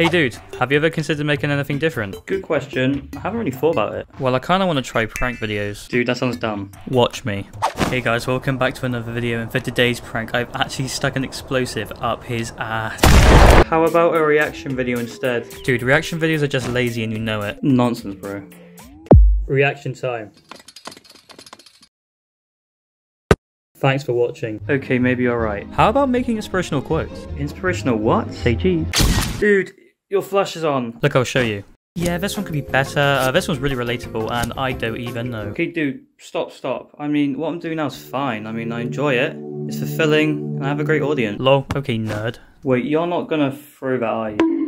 Hey dude, have you ever considered making anything different? Good question. I haven't really thought about it. Well, I kinda wanna try prank videos. Dude, that sounds dumb. Watch me. Hey guys, welcome back to another video and for today's prank I've actually stuck an explosive up his ass. How about a reaction video instead? Dude, reaction videos are just lazy and you know it. Nonsense, bro. Reaction time. Thanks for watching. Okay, maybe you're right. How about making inspirational quotes? Inspirational what? Say cheese. Dude, your flash is on. Look, I'll show you. Yeah, this one could be better. Uh, this one's really relatable and I don't even know. Okay, dude, stop, stop. I mean, what I'm doing now is fine. I mean, I enjoy it. It's fulfilling, and I have a great audience. Lol, okay nerd. Wait, you're not gonna throw that, are you?